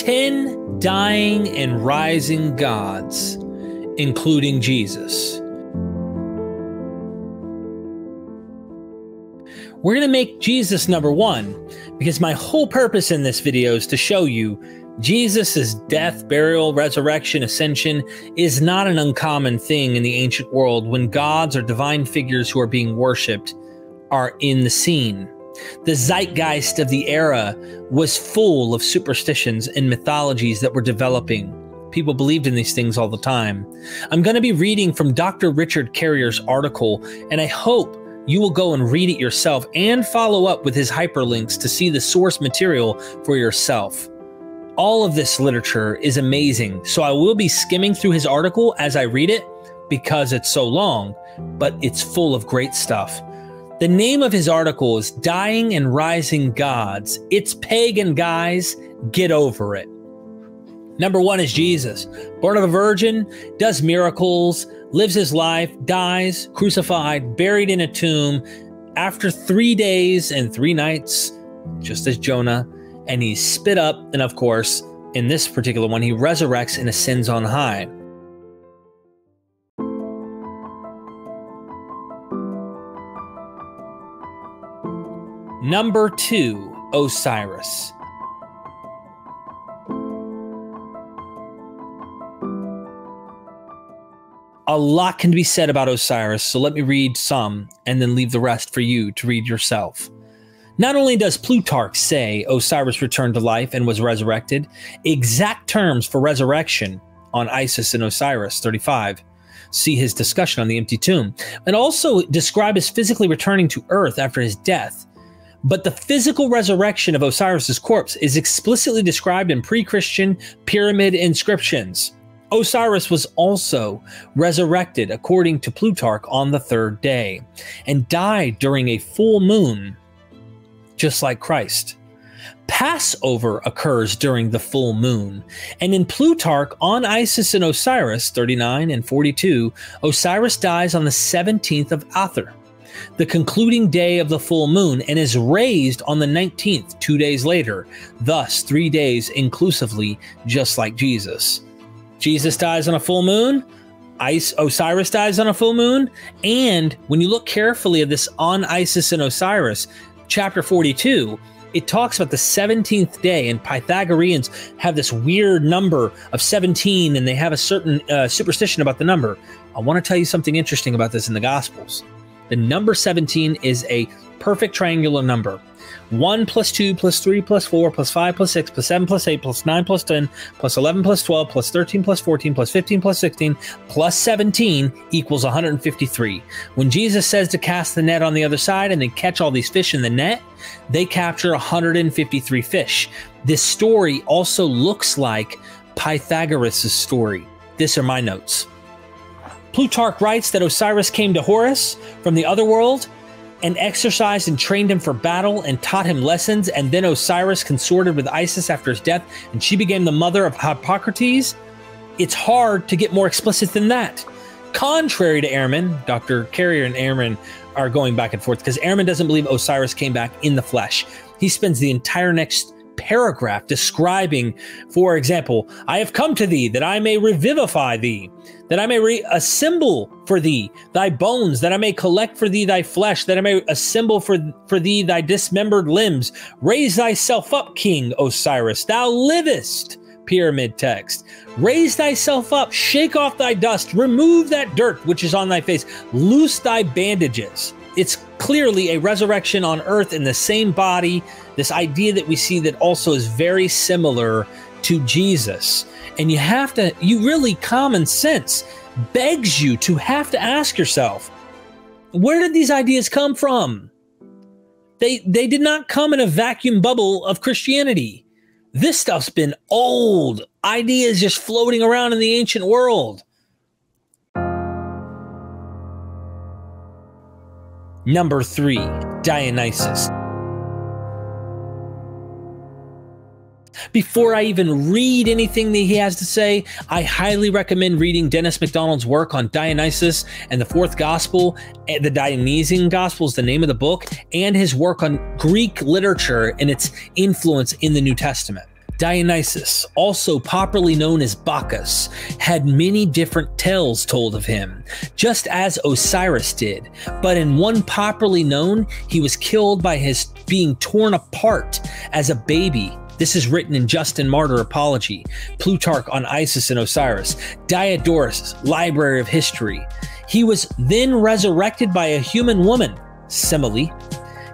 10 dying and rising gods, including Jesus. We're going to make Jesus number one because my whole purpose in this video is to show you Jesus' death, burial, resurrection, ascension is not an uncommon thing in the ancient world when gods or divine figures who are being worshipped are in the scene. The zeitgeist of the era was full of superstitions and mythologies that were developing. People believed in these things all the time. I'm going to be reading from Dr. Richard Carrier's article, and I hope you will go and read it yourself and follow up with his hyperlinks to see the source material for yourself. All of this literature is amazing, so I will be skimming through his article as I read it because it's so long, but it's full of great stuff. The name of his article is Dying and Rising Gods. It's pagan, guys. Get over it. Number one is Jesus, born of a virgin, does miracles, lives his life, dies, crucified, buried in a tomb after three days and three nights, just as Jonah, and he's spit up. And of course, in this particular one, he resurrects and ascends on high. Number two, Osiris. A lot can be said about Osiris, so let me read some and then leave the rest for you to read yourself. Not only does Plutarch say Osiris returned to life and was resurrected, exact terms for resurrection on Isis and Osiris 35. See his discussion on the empty tomb, and also describe his physically returning to earth after his death. But the physical resurrection of Osiris's corpse is explicitly described in pre Christian pyramid inscriptions. Osiris was also resurrected, according to Plutarch, on the third day, and died during a full moon, just like Christ. Passover occurs during the full moon, and in Plutarch on Isis and Osiris 39 and 42, Osiris dies on the 17th of Athyr, the concluding day of the full moon, and is raised on the 19th, two days later, thus three days inclusively, just like Jesus. Jesus dies on a full moon. Ice, Osiris dies on a full moon. And when you look carefully at this on Isis and Osiris, chapter 42, it talks about the 17th day, and Pythagoreans have this weird number of 17, and they have a certain uh, superstition about the number. I want to tell you something interesting about this in the Gospels. The number 17 is a perfect triangular number. 1 plus 2 plus 3 plus 4 plus 5 plus 6 plus 7 plus 8 plus 9 plus 10 plus 11 plus 12 plus 13 plus 14 plus 15 plus 16 plus 17 equals 153. When Jesus says to cast the net on the other side and they catch all these fish in the net, they capture 153 fish. This story also looks like Pythagoras' story. This are my notes. Plutarch writes that Osiris came to Horus from the other world and exercised and trained him for battle and taught him lessons. And then Osiris consorted with Isis after his death, and she became the mother of Harpocrates. It's hard to get more explicit than that. Contrary to Ehrman, Dr. Carrier and Ehrman are going back and forth because Ehrman doesn't believe Osiris came back in the flesh. He spends the entire next paragraph describing, for example, I have come to thee that I may revivify thee, that I may re- assemble for thee thy bones, that I may collect for thee thy flesh, that I may assemble for, for thee thy dismembered limbs. Raise thyself up, King Osiris, thou livest. Pyramid text. Raise thyself up, shake off thy dust, remove that dirt which is on thy face, loose thy bandages. It's clearly a resurrection on earth in the same body this idea that we see that also is very similar to Jesus. And you have to, you really, common sense begs you to have to ask yourself, where did these ideas come from? They, they did not come in a vacuum bubble of Christianity. This stuff's been old. Ideas just floating around in the ancient world. Number three, Dionysus. Before I even read anything that he has to say, I highly recommend reading Dennis MacDonald's work on Dionysus and the Fourth Gospel. Eh, the Dionysian Gospel is the name of the book, and his work on Greek literature and its influence in the New Testament. Dionysus, also popularly known as Bacchus, had many different tales told of him, just as Osiris did. But in one popularly known, he was killed by his being torn apart as a baby this is written in Justin Martyr Apology, Plutarch on Isis and Osiris, Diodorus, Library of History. He was then resurrected by a human woman, Semele,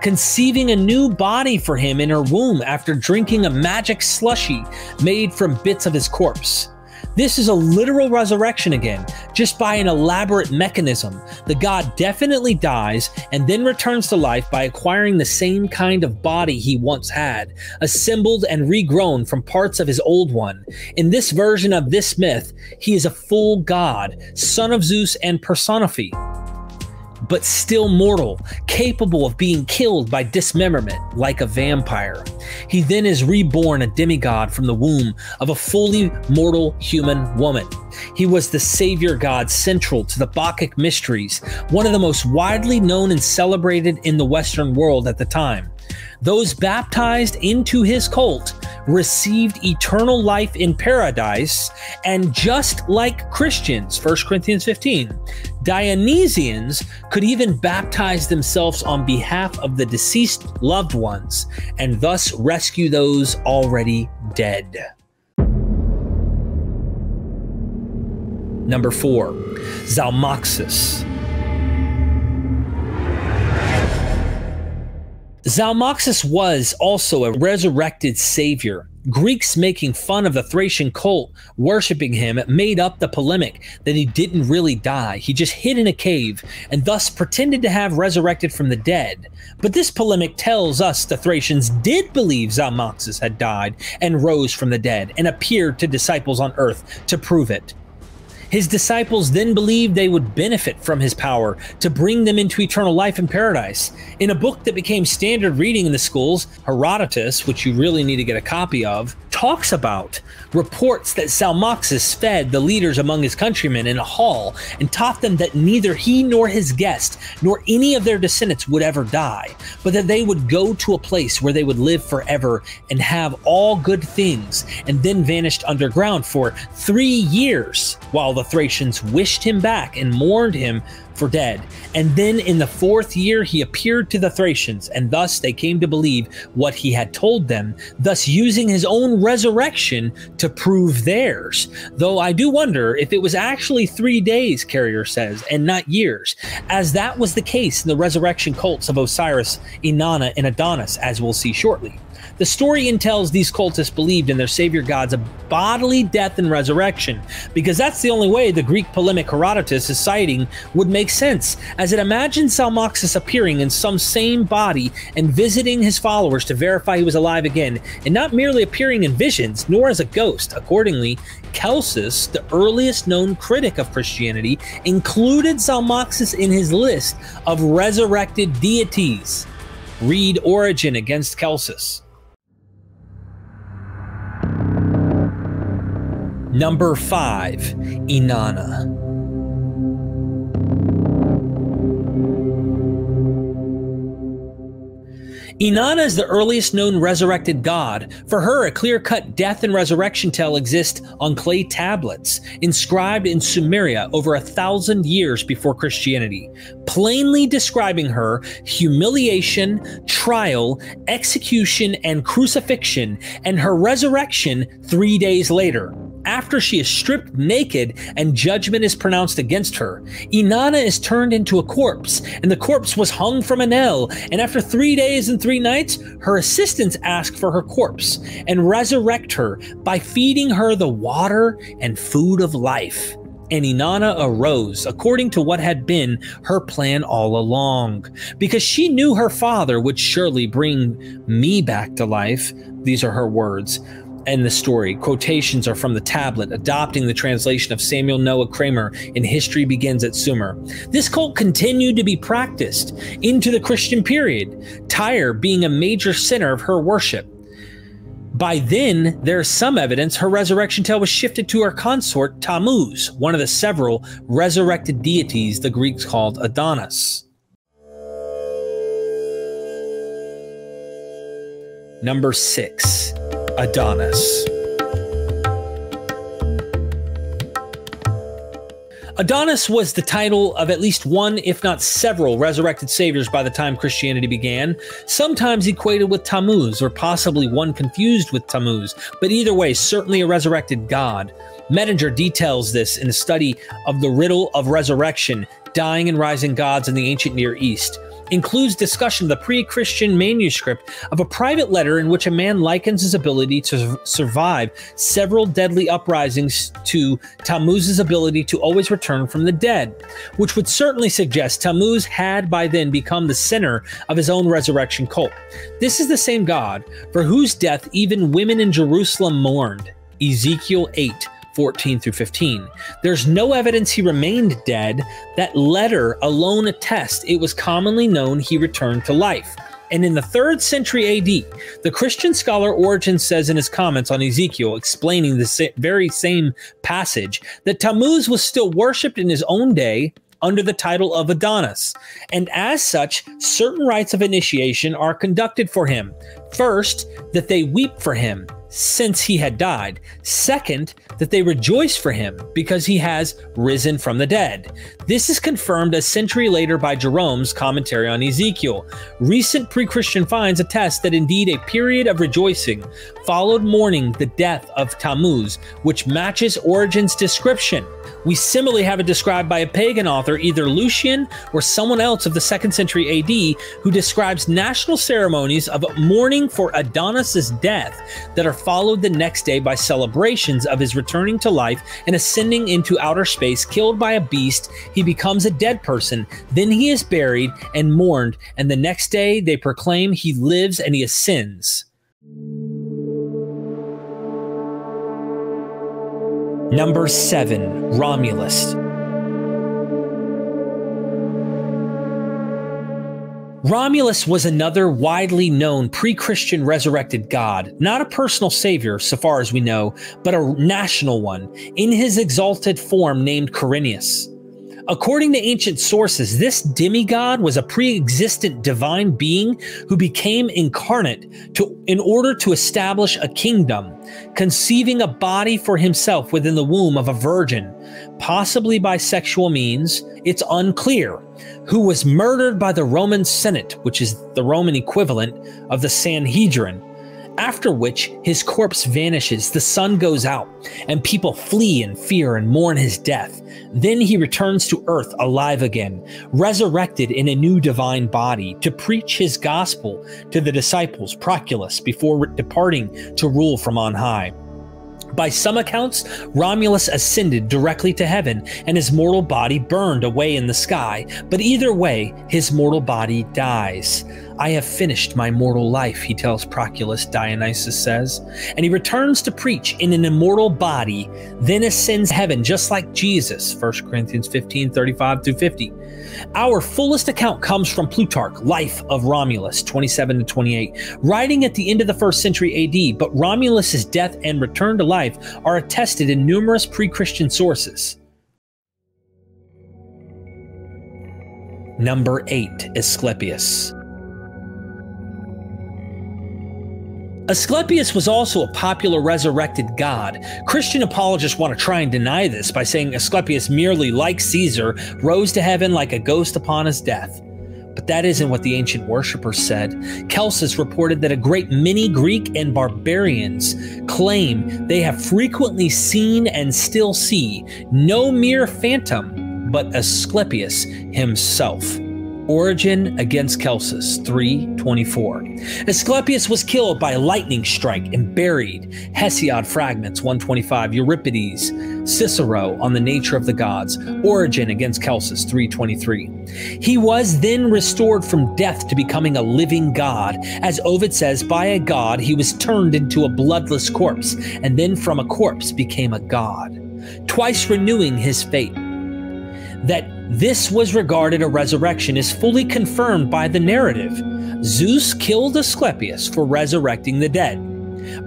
conceiving a new body for him in her womb after drinking a magic slushy made from bits of his corpse. This is a literal resurrection again, just by an elaborate mechanism. The god definitely dies and then returns to life by acquiring the same kind of body he once had, assembled and regrown from parts of his old one. In this version of this myth, he is a full god, son of Zeus and personified but still mortal, capable of being killed by dismemberment like a vampire. He then is reborn a demigod from the womb of a fully mortal human woman. He was the savior god central to the Bacchic mysteries, one of the most widely known and celebrated in the Western world at the time. Those baptized into his cult received eternal life in paradise, and just like Christians, 1 Corinthians 15, Dionysians could even baptize themselves on behalf of the deceased loved ones and thus rescue those already dead. Number 4. Zalmoxis Zalmoxis was also a resurrected savior. Greeks making fun of the Thracian cult, worshipping him, made up the polemic that he didn't really die. He just hid in a cave and thus pretended to have resurrected from the dead. But this polemic tells us the Thracians did believe Zalmoxis had died and rose from the dead and appeared to disciples on earth to prove it. His disciples then believed they would benefit from his power to bring them into eternal life in paradise. In a book that became standard reading in the schools, Herodotus, which you really need to get a copy of, talks about reports that Zalmoxis fed the leaders among his countrymen in a hall and taught them that neither he nor his guest nor any of their descendants would ever die, but that they would go to a place where they would live forever and have all good things, and then vanished underground for three years while the Thracians wished him back and mourned him for dead. And then in the fourth year, he appeared to the Thracians, and thus they came to believe what he had told them, thus using his own resurrection to prove theirs. Though I do wonder if it was actually three days, Carrier says, and not years, as that was the case in the resurrection cults of Osiris, Inanna, and Adonis, as we'll see shortly. The story entails these cultists believed in their savior gods of bodily death and resurrection, because that's the only way the Greek polemic Herodotus is citing would make sense, as it imagines Zalmoxis appearing in some same body and visiting his followers to verify he was alive again, and not merely appearing in visions, nor as a ghost. Accordingly, Celsus, the earliest known critic of Christianity, included Zalmoxis in his list of resurrected deities. Read Origen against Celsus. Number 5. Inanna. Inanna is the earliest known resurrected god. For her, a clear cut death and resurrection tale exists on clay tablets, inscribed in Sumeria over a thousand years before Christianity, plainly describing her humiliation, trial, execution, and crucifixion, and her resurrection three days later after she is stripped naked and judgment is pronounced against her, Inanna is turned into a corpse, and the corpse was hung from an ell. And after three days and three nights, her assistants ask for her corpse and resurrect her by feeding her the water and food of life. And Inanna arose according to what had been her plan all along, because she knew her father would surely bring me back to life. These are her words and the story. Quotations are from the tablet, adopting the translation of Samuel Noah Kramer in History Begins at Sumer. This cult continued to be practiced into the Christian period, Tyre being a major center of her worship. By then, there is some evidence her resurrection tale was shifted to her consort Tammuz, one of the several resurrected deities the Greeks called Adonis. Number 6 Adonis. Adonis was the title of at least one, if not several, resurrected saviors by the time Christianity began, sometimes equated with Tammuz, or possibly one confused with Tammuz, but either way, certainly a resurrected god. Mettinger details this in a study of the riddle of resurrection, dying and rising gods in the ancient Near East includes discussion of the pre Christian manuscript of a private letter in which a man likens his ability to survive several deadly uprisings to Tammuz's ability to always return from the dead, which would certainly suggest Tammuz had by then become the center of his own resurrection cult. This is the same God for whose death even women in Jerusalem mourned. Ezekiel 8 14 through 15. There's no evidence he remained dead. That letter alone attests it was commonly known he returned to life. And in the third century AD, the Christian scholar Origen says in his comments on Ezekiel, explaining the very same passage, that Tammuz was still worshipped in his own day under the title of Adonis. And as such, certain rites of initiation are conducted for him. First, that they weep for him since he had died. Second, that they rejoice for him because he has risen from the dead. This is confirmed a century later by Jerome's commentary on Ezekiel. Recent pre Christian finds attest that indeed a period of rejoicing followed mourning the death of Tammuz, which matches Origen's description. We similarly have it described by a pagan author, either Lucian or someone else of the second century AD, who describes national ceremonies of mourning for Adonis's death that are followed the next day by celebrations of his returning to life and ascending into outer space, killed by a beast. He becomes a dead person. Then he is buried and mourned, and the next day they proclaim he lives and he ascends. Number 7 Romulus. Romulus was another widely known pre Christian resurrected god, not a personal savior, so far as we know, but a national one, in his exalted form named Quirinius. According to ancient sources, this demigod was a pre-existent divine being who became incarnate to, in order to establish a kingdom, conceiving a body for himself within the womb of a virgin, possibly by sexual means, it's unclear, who was murdered by the Roman Senate, which is the Roman equivalent of the Sanhedrin after which his corpse vanishes, the sun goes out, and people flee in fear and mourn his death. Then he returns to earth alive again, resurrected in a new divine body, to preach his gospel to the disciples, Proculus, before departing to rule from on high. By some accounts, Romulus ascended directly to heaven and his mortal body burned away in the sky, but either way, his mortal body dies. I have finished my mortal life, he tells Proculus, Dionysus says, and he returns to preach in an immortal body, then ascends heaven just like Jesus, 1 Corinthians 15 35 through 50. Our fullest account comes from Plutarch, Life of Romulus, 27 to 28, writing at the end of the first century AD, but Romulus's death and return to life are attested in numerous pre Christian sources. Number 8 Asclepius. Asclepius was also a popular resurrected god. Christian apologists want to try and deny this by saying Asclepius merely, like Caesar, rose to heaven like a ghost upon his death. But that isn't what the ancient worshippers said. Celsus reported that a great many Greek and barbarians claim they have frequently seen and still see no mere phantom, but Asclepius himself. Origen against Celsus 324. Asclepius was killed by a lightning strike and buried. Hesiod fragments 125. Euripides, Cicero on the nature of the gods. Origen against Celsus 323. He was then restored from death to becoming a living god. As Ovid says, by a god he was turned into a bloodless corpse, and then from a corpse became a god, twice renewing his fate. That this was regarded a resurrection is fully confirmed by the narrative. Zeus killed Asclepius for resurrecting the dead.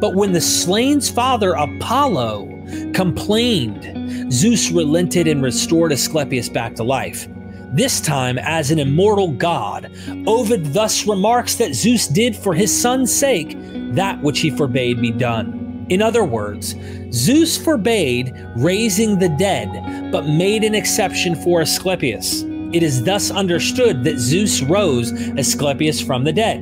But when the slain's father Apollo complained, Zeus relented and restored Asclepius back to life. this time as an immortal god. Ovid thus remarks that Zeus did for his son's sake that which he forbade be done. In other words, Zeus forbade raising the dead, but made an exception for Asclepius. It is thus understood that Zeus rose Asclepius from the dead.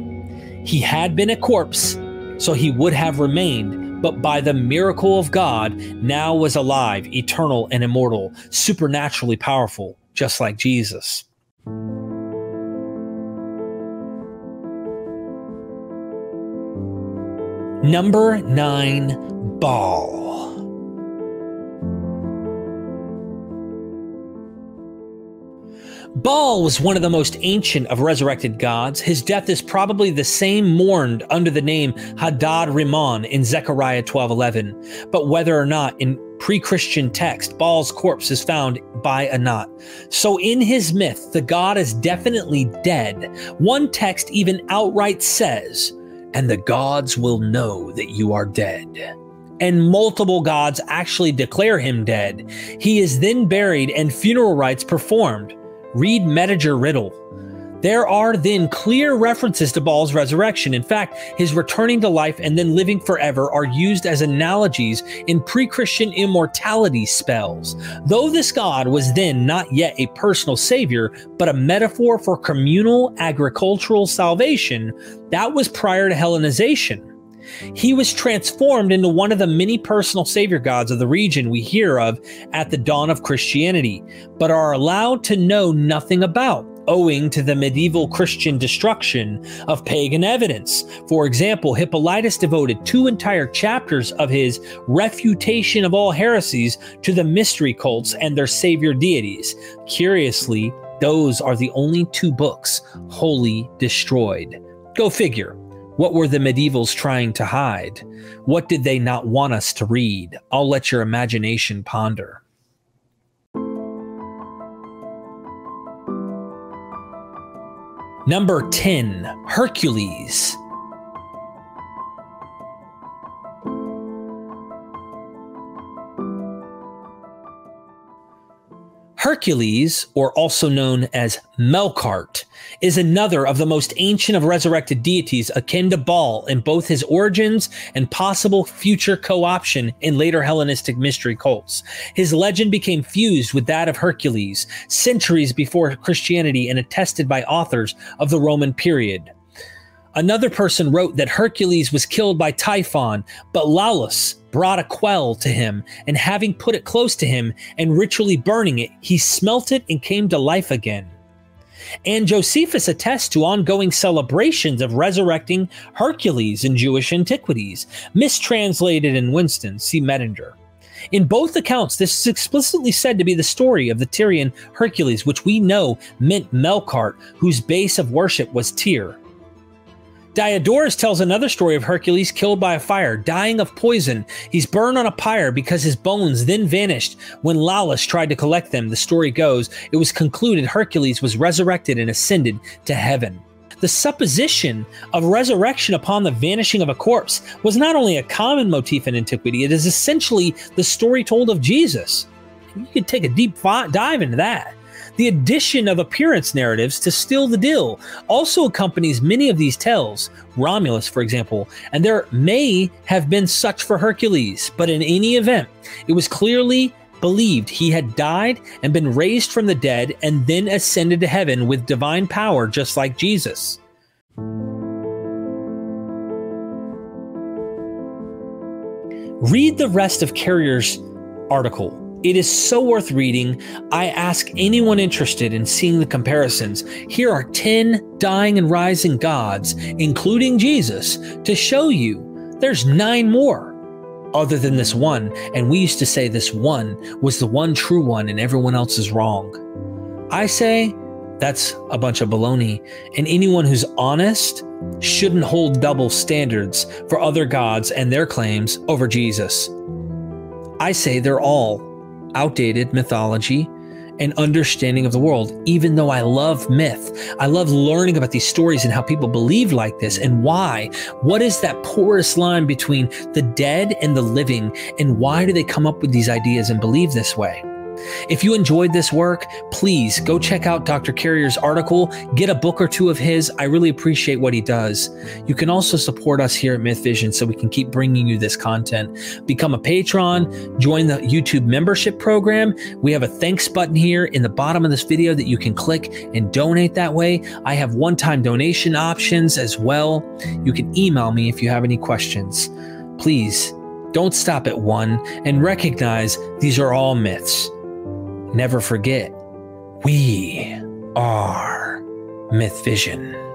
He had been a corpse, so he would have remained, but by the miracle of God, now was alive, eternal and immortal, supernaturally powerful, just like Jesus. Number nine, Baal. Baal was one of the most ancient of resurrected gods. His death is probably the same mourned under the name Hadad Rimmon in Zechariah 12:11. But whether or not in pre-Christian text Baal's corpse is found by Anat. So in his myth, the god is definitely dead. One text even outright says, "And the gods will know that you are dead." and multiple gods actually declare him dead. He is then buried and funeral rites performed. Read Mettinger Riddle. There are then clear references to Baal's resurrection. In fact, his returning to life and then living forever are used as analogies in pre Christian immortality spells. Though this god was then not yet a personal savior, but a metaphor for communal agricultural salvation, that was prior to Hellenization. He was transformed into one of the many personal savior gods of the region we hear of at the dawn of Christianity, but are allowed to know nothing about, owing to the medieval Christian destruction of pagan evidence. For example, Hippolytus devoted two entire chapters of his Refutation of All Heresies to the mystery cults and their savior deities. Curiously, those are the only two books wholly destroyed. Go figure. What were the medievals trying to hide? What did they not want us to read? I'll let your imagination ponder. Number 10 Hercules. Hercules, or also known as Melkart, is another of the most ancient of resurrected deities akin to Baal in both his origins and possible future co option in later Hellenistic mystery cults. His legend became fused with that of Hercules centuries before Christianity and attested by authors of the Roman period. Another person wrote that Hercules was killed by Typhon, but Iolaus brought a quell to him, and having put it close to him and ritually burning it, he smelt it and came to life again. And Josephus attests to ongoing celebrations of resurrecting Hercules in Jewish antiquities, mistranslated in Whiston, see Mettinger. In both accounts, this is explicitly said to be the story of the Tyrian Hercules, which we know meant Melkart, whose base of worship was Tyre. Diodorus tells another story of Hercules killed by a fire, dying of poison. He's burned on a pyre because his bones then vanished when Iolaus tried to collect them. The story goes, it was concluded Hercules was resurrected and ascended to heaven. The supposition of resurrection upon the vanishing of a corpse was not only a common motif in antiquity, it is essentially the story told of Jesus. You could take a deep dive into that. The addition of appearance narratives to Still the Deal also accompanies many of these tales, Romulus, for example, and there may have been such for Hercules, but in any event, it was clearly believed he had died and been raised from the dead and then ascended to heaven with divine power, just like Jesus. Read the rest of Carrier's article it is so worth reading. I ask anyone interested in seeing the comparisons. Here are 10 dying and rising gods, including Jesus, to show you there's nine more other than this one. And we used to say this one was the one true one and everyone else is wrong. I say that's a bunch of baloney. And anyone who's honest shouldn't hold double standards for other gods and their claims over Jesus. I say they're all outdated mythology and understanding of the world, even though I love myth. I love learning about these stories and how people believe like this and why. What is that porous line between the dead and the living? And why do they come up with these ideas and believe this way? If you enjoyed this work, please go check out Dr. Carrier's article, get a book or two of his. I really appreciate what he does. You can also support us here at MythVision so we can keep bringing you this content. Become a patron, join the YouTube membership program. We have a thanks button here in the bottom of this video that you can click and donate that way. I have one time donation options as well. You can email me if you have any questions. Please don't stop at one and recognize these are all myths. Never forget, we are MythVision.